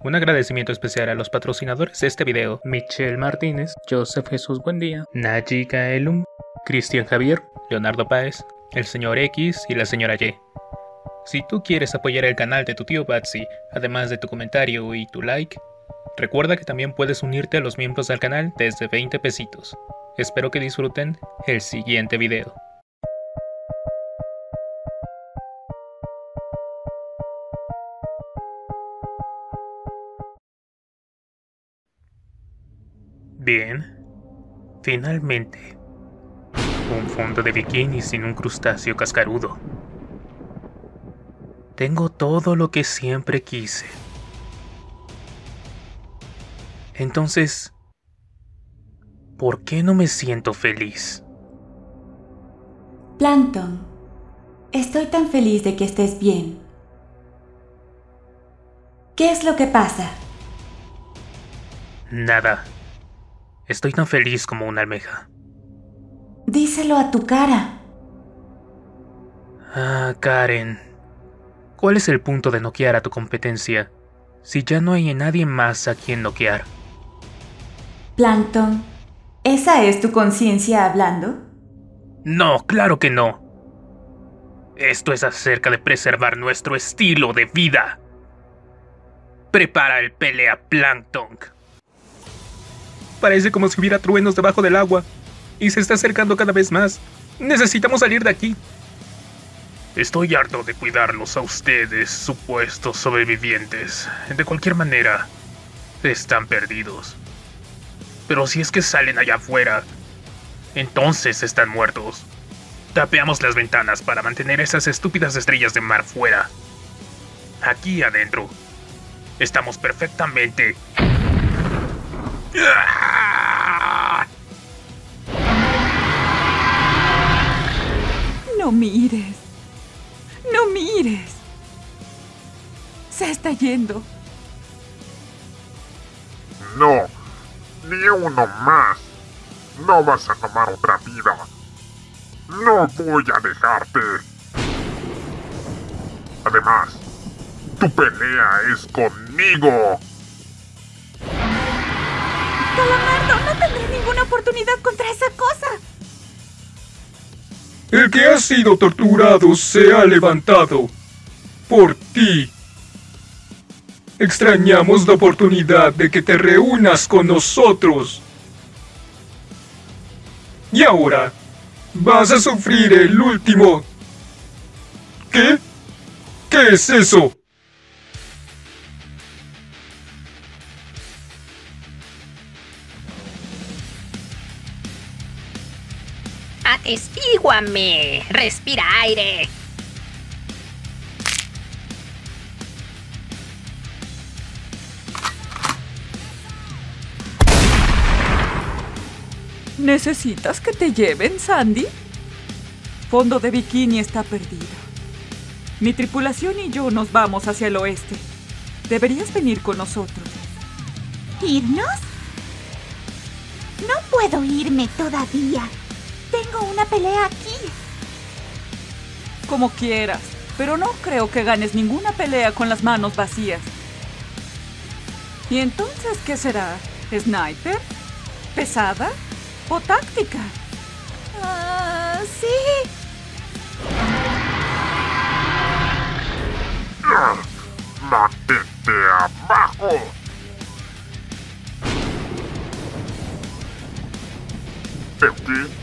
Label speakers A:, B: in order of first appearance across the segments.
A: Un agradecimiento especial a los patrocinadores de este video, Michelle Martínez, Joseph Jesús Buendía, Naji Elum, Cristian Javier, Leonardo Páez, el señor X y la señora Y. Si tú quieres apoyar el canal de tu tío Batsy, además de tu comentario y tu like, recuerda que también puedes unirte a los miembros del canal desde 20 pesitos. Espero que disfruten el siguiente video. Bien, finalmente, un fondo de bikini sin un crustáceo cascarudo. Tengo todo lo que siempre quise. Entonces, ¿por qué no me siento feliz?
B: Plankton, estoy tan feliz de que estés bien. ¿Qué es lo que pasa?
A: Nada. Estoy tan feliz como una almeja.
B: Díselo a tu cara.
A: Ah, Karen. ¿Cuál es el punto de noquear a tu competencia si ya no hay nadie más a quien noquear?
B: Plankton, ¿esa es tu conciencia hablando?
A: No, claro que no. Esto es acerca de preservar nuestro estilo de vida. Prepara el pelea Plankton. Parece como si hubiera truenos debajo del agua. Y se está acercando cada vez más. Necesitamos salir de aquí. Estoy harto de cuidarlos a ustedes, supuestos sobrevivientes. De cualquier manera, están perdidos. Pero si es que salen allá afuera, entonces están muertos. Tapeamos las ventanas para mantener esas estúpidas estrellas de mar fuera. Aquí adentro, estamos perfectamente
C: no mires. No mires. Se está yendo.
D: No, ni uno más. No vas a tomar otra vida. No voy a dejarte. Además, tu pelea es conmigo.
C: Calamardo, no tendré ninguna oportunidad contra esa cosa.
E: El que ha sido torturado se ha levantado. Por ti. Extrañamos la oportunidad de que te reúnas con nosotros. Y ahora, vas a sufrir el último... ¿Qué? ¿Qué es eso?
F: Atestíguame. Respira aire.
C: ¿Necesitas que te lleven, Sandy? Fondo de Bikini está perdido. Mi tripulación y yo nos vamos hacia el oeste. Deberías venir con nosotros.
G: ¿Irnos? No puedo irme todavía. Tengo una pelea aquí.
C: Como quieras, pero no creo que ganes ninguna pelea con las manos vacías. ¿Y entonces qué será? ¿Sniper? ¿Pesada? ¿O táctica?
G: Ah, sí.
D: ¡Mantente abajo! ¿El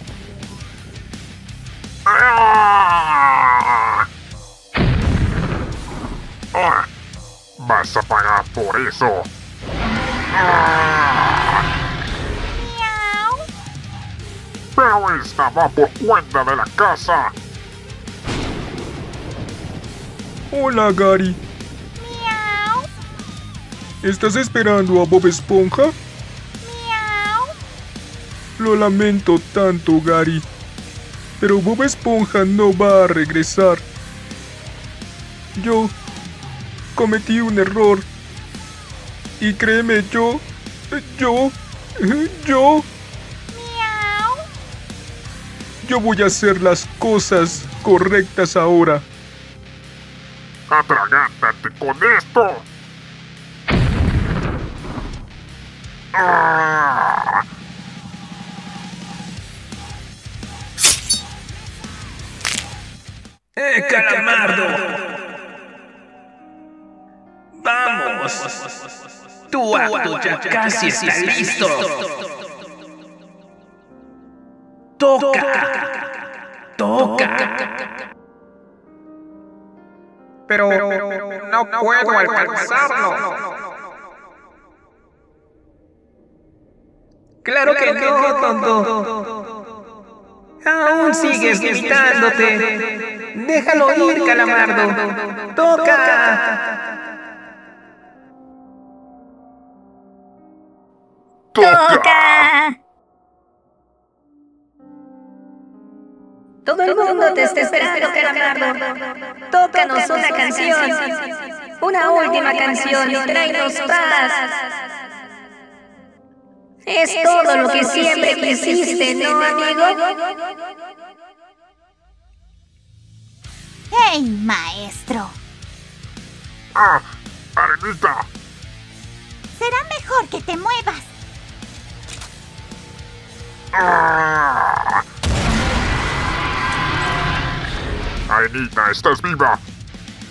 D: por eso. Pero esta va por cuenta de la casa.
E: Hola, Gary.
G: Miau.
E: ¿Estás esperando a Bob Esponja?
G: Miau.
E: Lo lamento tanto, Gary. Pero Bob Esponja no va a regresar. Yo cometí un error. Y créeme, yo, yo, yo...
G: Miau.
E: Yo voy a hacer las cosas correctas ahora.
D: Atragántate con esto. ¡Ah!
A: ¡Eh, calamardo! ¡Vamos! Tu acto ya casi está listo. ¡Toca! ¡Toca!
H: Pero, no puedo alcanzarlo.
A: Claro que no, tonto. Aún sigues limitándote. Déjalo ir, calamardo. ¡Toca!
F: ¡Toca! Todo el mundo te está esperando, Calamardo. Tócanos una canción. Una última canción y tráenos paz. Es todo lo que siempre quisiste, ¿no, amigo?
G: ¡Hey, maestro!
D: ¡Ah! ¡Arenita!
G: Será mejor que te muevas.
D: ¡Ah! Arenita, ¿estás viva?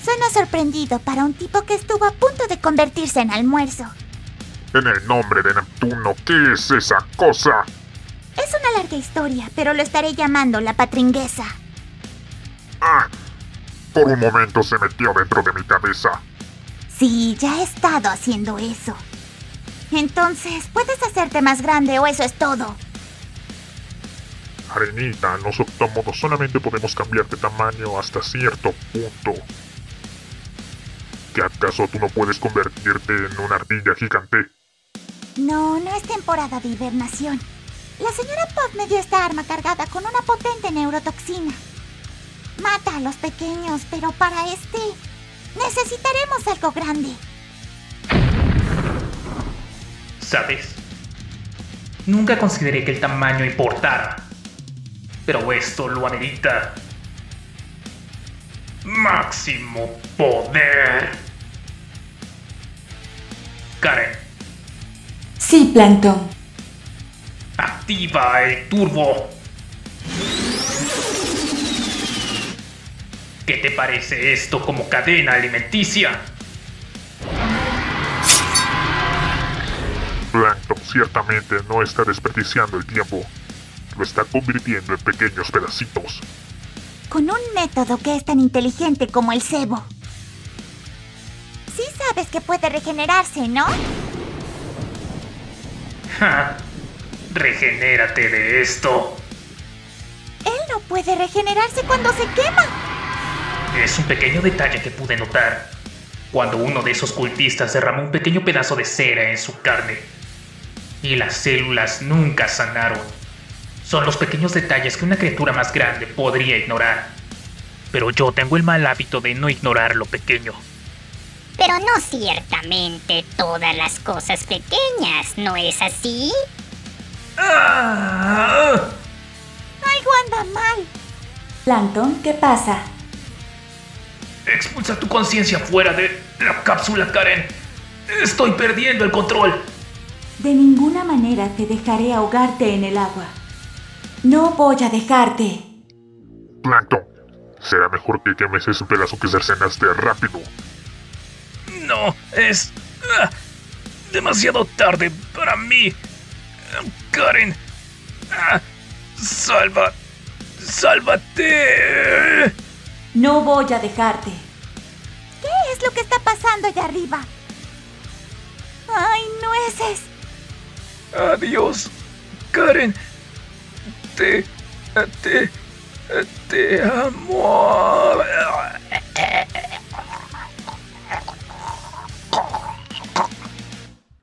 G: Suena sorprendido para un tipo que estuvo a punto de convertirse en almuerzo.
D: En el nombre de Neptuno, ¿qué es esa cosa?
G: Es una larga historia, pero lo estaré llamando la patringuesa.
D: ¡Ah! Por un momento se metió dentro de mi cabeza.
G: Sí, ya he estado haciendo eso. Entonces, ¿puedes hacerte más grande o eso es todo?
D: Arenita, los octómodos solamente podemos cambiar de tamaño hasta cierto punto. ¿Que acaso tú no puedes convertirte en una ardilla gigante?
G: No, no es temporada de hibernación. La señora Pop me dio esta arma cargada con una potente neurotoxina. Mata a los pequeños, pero para este necesitaremos algo grande.
A: ¿Sabes? Nunca consideré que el tamaño importara. Pero esto lo amerita. Máximo poder. Karen,
B: Sí, Plankton.
A: activa el turbo. ¿Qué te parece esto como cadena alimenticia?
D: Plankton ciertamente no está desperdiciando el tiempo. Lo está convirtiendo en pequeños pedacitos.
G: Con un método que es tan inteligente como el cebo. Sí sabes que puede regenerarse, ¿no?
A: Ja, regenérate de esto.
G: Él no puede regenerarse cuando se quema.
A: Es un pequeño detalle que pude notar. Cuando uno de esos cultistas derramó un pequeño pedazo de cera en su carne. Y las células nunca sanaron. Son los pequeños detalles que una criatura más grande podría ignorar. Pero yo tengo el mal hábito de no ignorar lo pequeño.
F: Pero no ciertamente todas las cosas pequeñas, ¿no es así?
A: ¡Ah!
G: Algo anda mal.
B: Plankton, ¿qué pasa?
A: Expulsa tu conciencia fuera de la cápsula, Karen. Estoy perdiendo el control.
B: De ninguna manera te dejaré ahogarte en el agua. No voy a dejarte.
D: Plankton, será mejor que quemes ese pedazo que cercenaste rápido.
A: No, es ah, demasiado tarde para mí. Karen, ah, salva, sálvate.
B: No voy a dejarte.
G: ¿Qué es lo que está pasando allá arriba? ¡Ay, nueces!
A: Adiós, Karen. Te, te, te amo.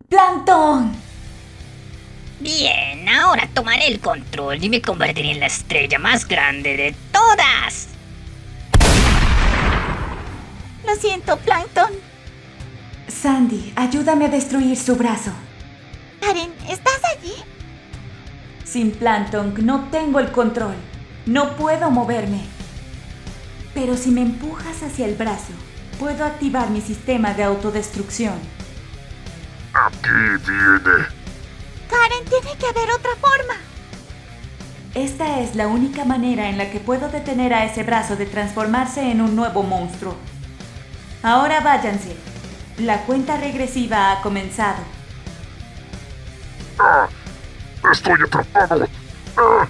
B: ¡Plankton!
F: Bien, ahora tomaré el control y me convertiré en la estrella más grande de todas.
G: Lo siento, Plankton.
B: Sandy, ayúdame a destruir su brazo.
G: Karen.
B: Sin Plankton no tengo el control. No puedo moverme. Pero si me empujas hacia el brazo, puedo activar mi sistema de autodestrucción.
D: Aquí viene.
G: Karen, tiene que haber otra forma.
B: Esta es la única manera en la que puedo detener a ese brazo de transformarse en un nuevo monstruo. Ahora váyanse. La cuenta regresiva ha comenzado.
D: ¡Ah! ¡Estoy atrapado! ¡Ah!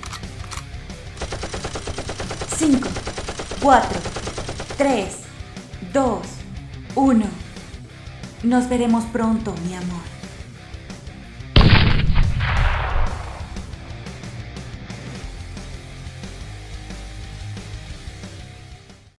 B: 5, 4, 3, 2, 1. Nos veremos pronto, mi amor.